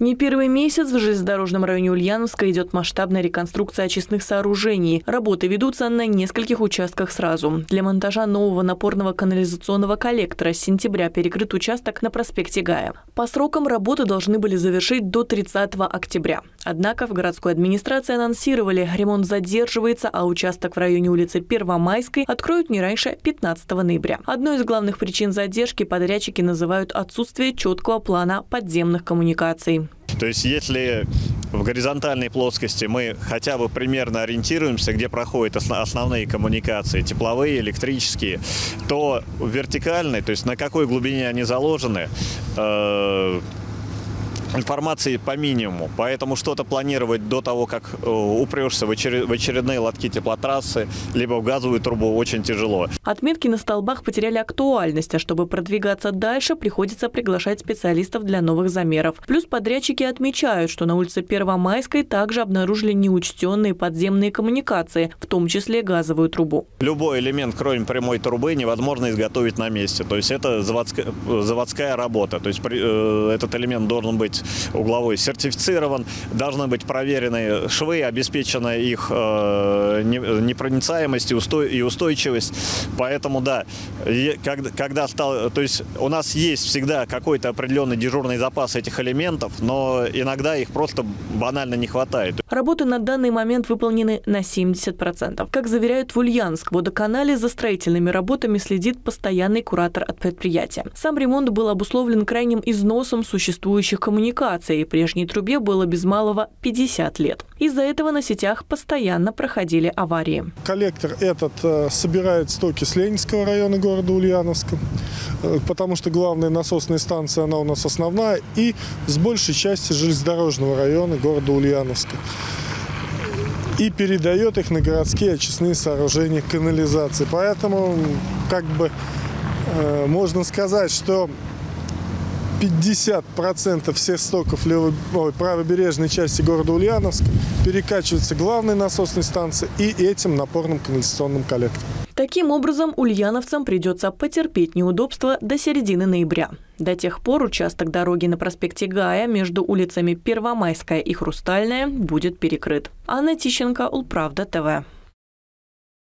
Не первый месяц в железнодорожном районе Ульяновска идет масштабная реконструкция очистных сооружений. Работы ведутся на нескольких участках сразу. Для монтажа нового напорного канализационного коллектора с сентября перекрыт участок на проспекте Гая. По срокам работы должны были завершить до 30 октября. Однако в городской администрации анонсировали, ремонт задерживается, а участок в районе улицы Первомайской откроют не раньше 15 ноября. Одной из главных причин задержки подрядчики называют отсутствие четкого плана подземных коммуникаций. То есть если в горизонтальной плоскости мы хотя бы примерно ориентируемся, где проходят основные коммуникации, тепловые, электрические, то в вертикальной, то есть на какой глубине они заложены, э, информации по минимуму. Поэтому что-то планировать до того, как э, упрешься в, очередные лотки теплотрассы, либо в газовую трубу, очень тяжело. Отметки на столбах потеряли актуальность, а чтобы продвигаться дальше, приходится приглашать специалистов для новых замеров. Плюс подрядчики отмечают, что на улице Первомайской также обнаружили неучтенные подземные коммуникации, в том числе газовую трубу. Любой элемент, кроме прямой трубы, невозможно изготовить на месте. То есть это заводская, заводская работа. То есть э, этот элемент должен быть быть угловой сертифицирован, должны быть проверены швы, обеспечена их э, непроницаемость и устойчивость. Поэтому, да, когда, стал, то есть у нас есть всегда какой-то определенный дежурный запас этих элементов, но иногда их просто банально не хватает. Работы на данный момент выполнены на 70%. Как заверяют в Ульяновск, водоканале за строительными работами следит постоянный куратор от предприятия. Сам ремонт был обусловлен крайним износом существующих коммуникаций коммуникации. Прежней трубе было без малого 50 лет. Из-за этого на сетях постоянно проходили аварии. Коллектор этот э, собирает стоки с Ленинского района города Ульяновска, э, потому что главная насосная станция, она у нас основная, и с большей части железнодорожного района города Ульяновска и передает их на городские очистные сооружения канализации. Поэтому, как бы, э, можно сказать, что 50% всех стоков лево, ой, правобережной части города Ульяновск перекачиваются главной насосной станции и этим напорным канализационным коллектором. Таким образом, ульяновцам придется потерпеть неудобства до середины ноября. До тех пор участок дороги на проспекте Гая между улицами Первомайская и Хрустальная будет перекрыт. Анна Тищенко, Улправда, ТВ.